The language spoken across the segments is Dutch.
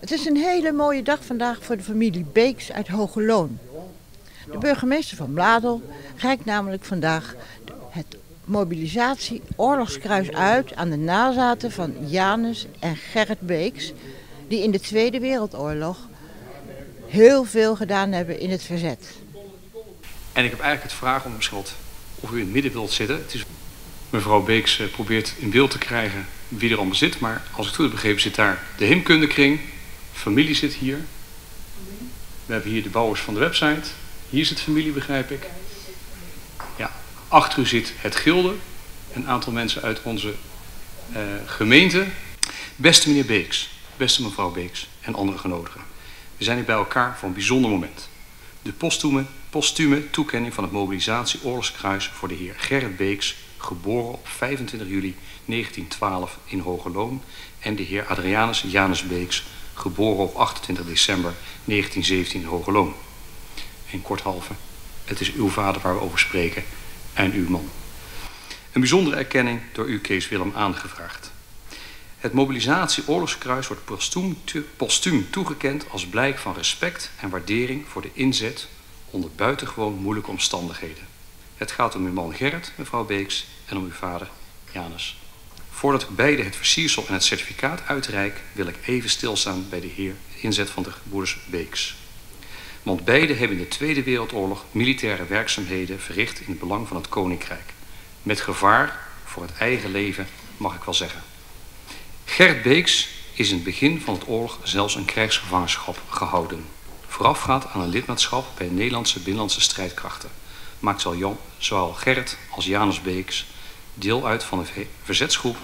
Het is een hele mooie dag vandaag voor de familie Beeks uit Hogeloon. De burgemeester van Bladel reikt namelijk vandaag het mobilisatie oorlogskruis uit aan de nazaten van Janus en Gerrit Beeks, die in de Tweede Wereldoorlog heel veel gedaan hebben in het verzet. En ik heb eigenlijk het vraag misschien of u in het midden wilt zitten. Het is, mevrouw Beeks eh, probeert in beeld te krijgen wie er allemaal zit, maar als ik het goed heb begrepen zit daar de hemkundekring, familie zit hier. We hebben hier de bouwers van de website. Hier zit familie, begrijp ik. Ja, achter u zit het gilde. Een aantal mensen uit onze uh, gemeente. Beste meneer Beeks, beste mevrouw Beeks en andere genodigden. We zijn hier bij elkaar voor een bijzonder moment. De postume, postume toekenning van het mobilisatie oorlogskruis voor de heer Gerrit Beeks, geboren op 25 juli 1912 in Hogeloon, en de heer Adrianus Janus Beeks, geboren op 28 december 1917 in Hogeloon. Korthalve, het is uw vader waar we over spreken en uw man. Een bijzondere erkenning door u, Kees Willem, aangevraagd. Het mobilisatie-oorlogskruis wordt postuum, postuum toegekend als blijk van respect en waardering voor de inzet onder buitengewoon moeilijke omstandigheden. Het gaat om uw man Gerrit, mevrouw Beeks, en om uw vader Janus. Voordat ik beide het versiersel en het certificaat uitreik, wil ik even stilstaan bij de heer inzet van de gebroeders Beeks. Want beide hebben in de Tweede Wereldoorlog militaire werkzaamheden verricht in het belang van het koninkrijk. Met gevaar voor het eigen leven, mag ik wel zeggen. Gert Beeks is in het begin van het oorlog zelfs een krijgsgevangenschap gehouden. Voorafgaand aan een lidmaatschap bij de Nederlandse binnenlandse strijdkrachten maakt zowel Gerrit als Janus Beeks deel uit van de verzetsgroep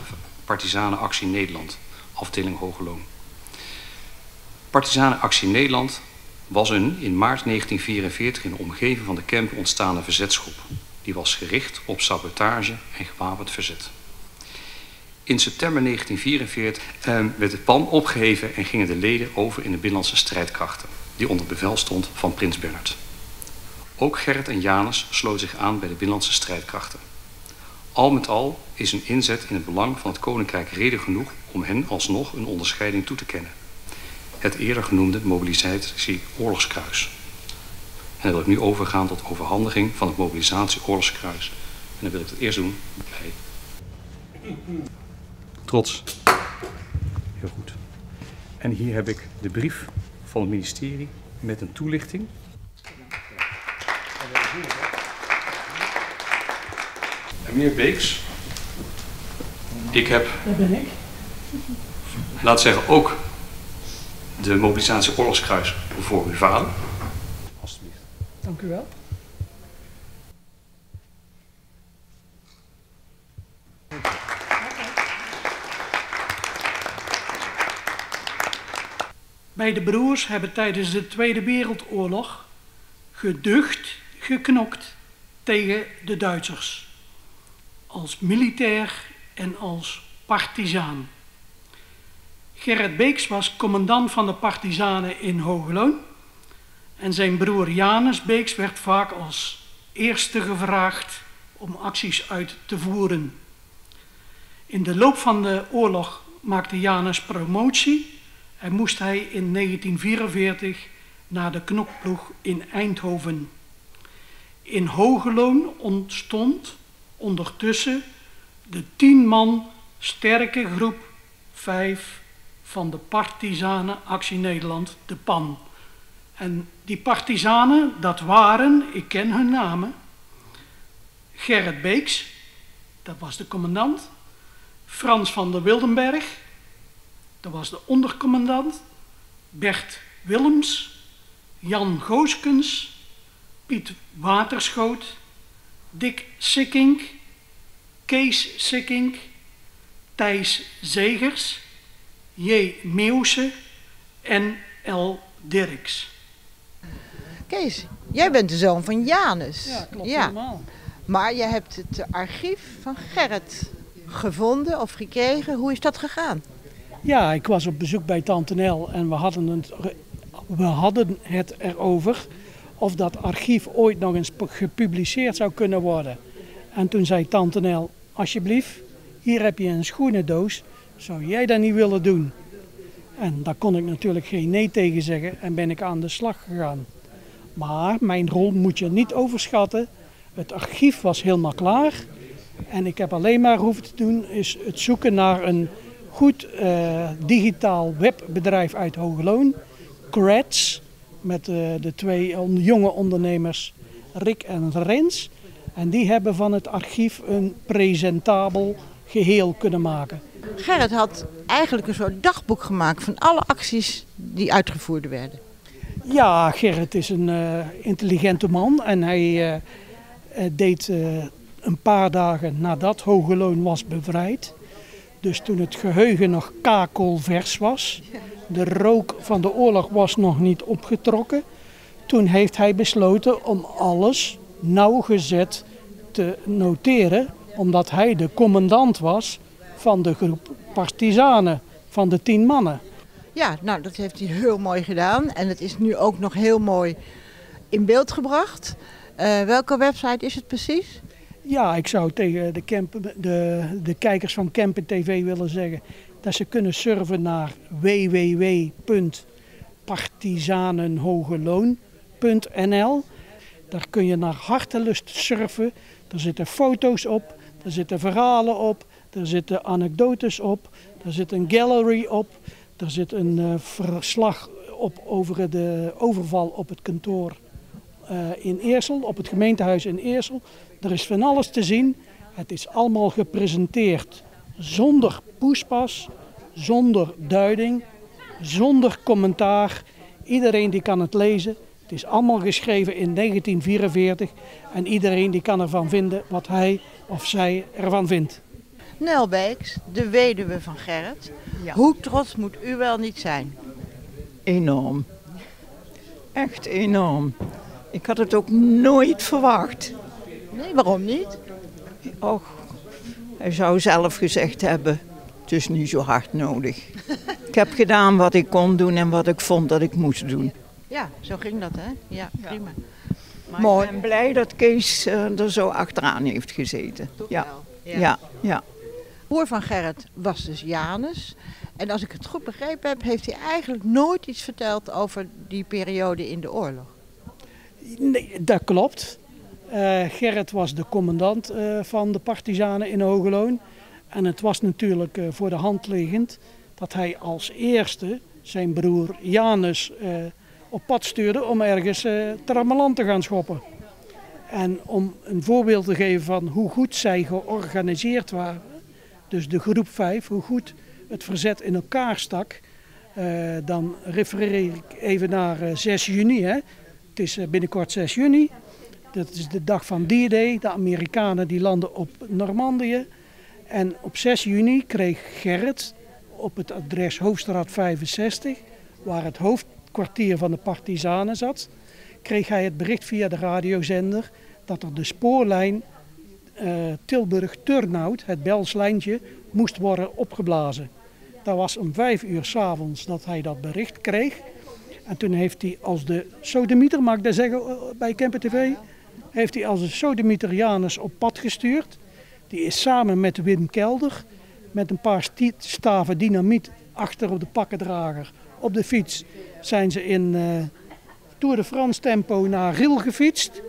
Actie Nederland, afdeling Hogeloon. Actie Nederland was een in maart 1944 in de omgeving van de camp ontstaande verzetsgroep. Die was gericht op sabotage en gewapend verzet. In september 1944 eh, werd het plan opgeheven en gingen de leden over in de binnenlandse strijdkrachten, die onder bevel stond van prins Bernhard. Ook Gerrit en Janus sloten zich aan bij de binnenlandse strijdkrachten. Al met al is een inzet in het belang van het koninkrijk reden genoeg om hen alsnog een onderscheiding toe te kennen. Het eerder genoemde mobilisatie oorlogskruis. En dan wil ik nu overgaan tot overhandiging van het mobilisatie oorlogskruis. En dan wil ik het eerst doen bij Trots. Heel goed. En hier heb ik de brief van het ministerie met een toelichting. Meneer Beeks, ik heb, Dat ben ik. laat zeggen, ook de mobilisatie oorlogskruis voor uw vader. Alsjeblieft. Dank u wel. Beide broers hebben tijdens de Tweede Wereldoorlog geducht, geknokt tegen de Duitsers. Als militair en als partizaan. Gerrit Beeks was commandant van de partizanen in Hogeloon. En zijn broer Janus Beeks werd vaak als eerste gevraagd om acties uit te voeren. In de loop van de oorlog maakte Janus promotie en moest hij in 1944 naar de knokploeg in Eindhoven. In Hogeloon ontstond ondertussen de tien man sterke groep 5 van de Partizanen Actie Nederland, de PAN. En die partizanen, dat waren, ik ken hun namen, Gerrit Beeks, dat was de commandant, Frans van der Wildenberg, dat was de ondercommandant, Bert Willems, Jan Gooskens, Piet Waterschoot, Dick Sikkink, Kees Sikkink, Thijs Zegers, J. Meeuwse en L. Dirks. Kees, jij bent de zoon van Janus. Ja, klopt helemaal. Maar je hebt het archief van Gerrit gevonden of gekregen. Hoe is dat gegaan? Ja, ik was op bezoek bij Tante Nel en we hadden het, we hadden het erover of dat archief ooit nog eens gepubliceerd zou kunnen worden. En toen zei Tante Nel, alsjeblieft, hier heb je een schoenendoos, zou jij dat niet willen doen? En daar kon ik natuurlijk geen nee tegen zeggen en ben ik aan de slag gegaan. Maar mijn rol moet je niet overschatten. Het archief was helemaal klaar. En ik heb alleen maar hoeven te doen is het zoeken naar een goed uh, digitaal webbedrijf uit Hogeloon. Creds, met uh, de twee jonge ondernemers Rick en Rens. En die hebben van het archief een presentabel geheel kunnen maken. Gerrit had eigenlijk een soort dagboek gemaakt van alle acties die uitgevoerd werden. Ja, Gerrit is een uh, intelligente man en hij uh, deed uh, een paar dagen nadat Hogeloon was bevrijd. Dus toen het geheugen nog kakelvers was, de rook van de oorlog was nog niet opgetrokken. Toen heeft hij besloten om alles nauwgezet te noteren, omdat hij de commandant was van de groep partizanen, van de tien mannen. Ja, nou dat heeft hij heel mooi gedaan en het is nu ook nog heel mooi in beeld gebracht. Uh, welke website is het precies? Ja, ik zou tegen de, camp, de, de kijkers van Campen TV willen zeggen dat ze kunnen surfen naar www.partizanenhogeloon.nl. Daar kun je naar hartelust surfen. Er zitten foto's op, er zitten verhalen op, er zitten anekdotes op, er zit een gallery op, er zit een uh, verslag op over de overval op het kantoor uh, in Eersel, op het gemeentehuis in Eersel. Er is van alles te zien. Het is allemaal gepresenteerd zonder poespas, zonder duiding, zonder commentaar. Iedereen die kan het lezen. Het is allemaal geschreven in 1944 en iedereen die kan ervan vinden wat hij of zij ervan vindt. Nel Beeks, de weduwe van Gerrit. Ja. Hoe trots moet u wel niet zijn? Enorm. Echt enorm. Ik had het ook nooit verwacht. Nee, waarom niet? Och, hij zou zelf gezegd hebben, het is niet zo hard nodig. ik heb gedaan wat ik kon doen en wat ik vond dat ik moest doen. Ja, zo ging dat hè? Ja, prima. Maar Mooi. ik ben blij dat Kees uh, er zo achteraan heeft gezeten. Ja. ja. ja, ja. Broer van Gerrit was dus Janus. En als ik het goed begrepen heb, heeft hij eigenlijk nooit iets verteld over die periode in de oorlog. Nee, dat klopt. Uh, Gerrit was de commandant uh, van de partizanen in Hogeloon. En het was natuurlijk uh, voor de hand liggend dat hij als eerste zijn broer Janus op pad stuurde om ergens uh, te gaan schoppen. En om een voorbeeld te geven van hoe goed zij georganiseerd waren, dus de groep 5, hoe goed het verzet in elkaar stak, uh, dan refereer ik even naar uh, 6 juni. Hè. Het is binnenkort 6 juni. Dat is de dag van D-Day. De Amerikanen die landen op Normandië. En op 6 juni kreeg Gerrit op het adres Hoofdstraat 65, waar het hoofdkwartier van de partizanen zat, kreeg hij het bericht via de radiozender dat er de spoorlijn uh, Tilburg-Turnhout, het Belslijntje, moest worden opgeblazen. Dat was om vijf uur s'avonds dat hij dat bericht kreeg. En toen heeft hij als de sodemieter, mag ik dat zeggen eh, bij Kemper TV, heeft hij als de sodemieter Janus op pad gestuurd. Die is samen met Wim Kelder met een paar staven dynamiet achter op de pakkendrager op de fiets zijn ze in uh, Tour de France tempo naar Ril gefietst.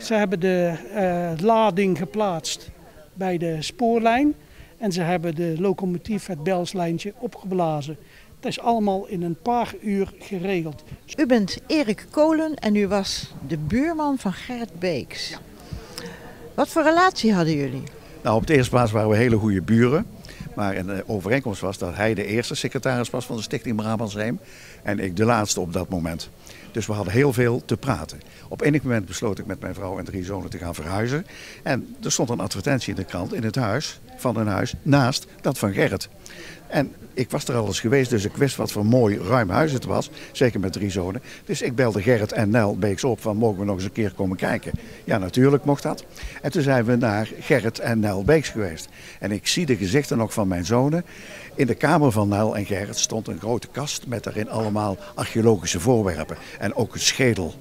Ze hebben de uh, lading geplaatst bij de spoorlijn en ze hebben de locomotief, het Belslijntje, opgeblazen. Het is allemaal in een paar uur geregeld. U bent Erik Kolen en u was de buurman van Gert Beeks. Ja. Wat voor relatie hadden jullie? Nou, op de eerste plaats waren we hele goede buren. Maar een overeenkomst was dat hij de eerste secretaris was van de Stichting Brabantsheim. En ik de laatste op dat moment. Dus we hadden heel veel te praten. Op enig moment besloot ik met mijn vrouw en drie zonen te gaan verhuizen. En er stond een advertentie in de krant in het huis van een huis naast dat van Gerrit. En ik was er al eens geweest, dus ik wist wat voor mooi ruim huis het was. Zeker met drie zonen. Dus ik belde Gerrit en Nel Beeks op van mogen we nog eens een keer komen kijken. Ja, natuurlijk mocht dat. En toen zijn we naar Gerrit en Nel Beeks geweest. En ik zie de gezichten nog van mijn zonen. In de kamer van Nel en Gerrit stond een grote kast met daarin allemaal archeologische voorwerpen. En ook een schedel.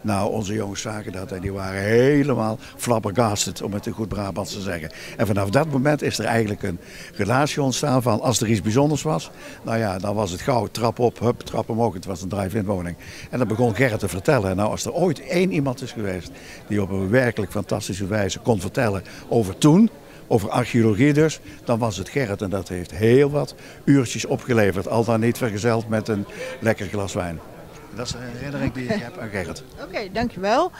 Nou, onze jongens zagen dat en die waren helemaal flabbergasted, om het in goed Brabants te zeggen. En vanaf dat moment is er eigenlijk een relatie ontstaan van als er iets bijzonders was, nou ja, dan was het gauw trap op, hup, trap omhoog. Het was een drive-in woning. En dan begon Gerrit te vertellen. Nou, als er ooit één iemand is geweest die op een werkelijk fantastische wijze kon vertellen over toen, over archeologie dus, dan was het Gerrit. En dat heeft heel wat uurtjes opgeleverd. Al dan niet vergezeld met een lekker glas wijn. Dat is een herinnering die ik heb aan Gerrit. Oké, dankjewel.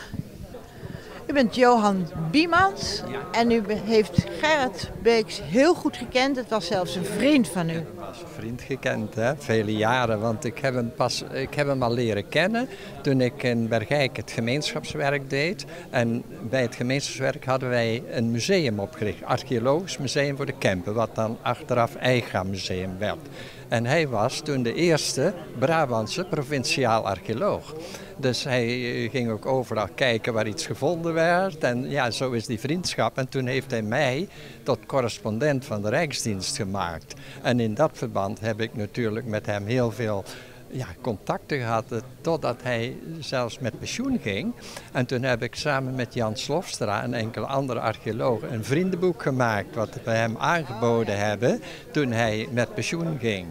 U bent Johan Biemans en u heeft Gerrit Beeks heel goed gekend. Het was zelfs een vriend van u. als vriend gekend, hè? vele jaren. Want ik heb, hem pas, ik heb hem al leren kennen toen ik in Bergijk het gemeenschapswerk deed. En bij het gemeenschapswerk hadden wij een museum opgericht, archeologisch museum voor de Kempen, wat dan achteraf Eiga Museum werd. En hij was toen de eerste Brabantse provinciaal archeoloog. Dus hij eh, ging ook overal kijken waar iets gevonden werd. En ja, zo is die vriendschap. En toen heeft hij mij tot correspondent van de Rijksdienst gemaakt. En in dat verband heb ik natuurlijk met hem heel veel ja, contacten gehad. eh, Totdat hij zelfs met pensioen ging. En toen heb ik samen met Jan Slofstra en enkele andere archeologen een vriendenboek gemaakt. Wat we hem aangeboden hebben toen hij met pensioen ging.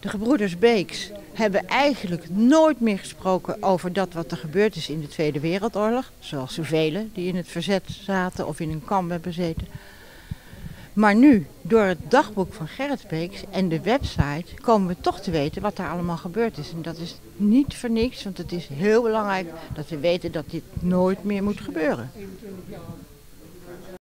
De gebroeders Beeks hebben eigenlijk nooit meer gesproken over dat wat er gebeurd is in de Tweede Wereldoorlog. Zoals zoveel die in het verzet zaten of in een kamp hebben gezeten. Maar nu, door het dagboek van Gerrit Beeks en de website, komen we toch te weten wat er allemaal gebeurd is. En dat is niet voor niks, want het is heel belangrijk dat we weten dat dit nooit meer moet gebeuren.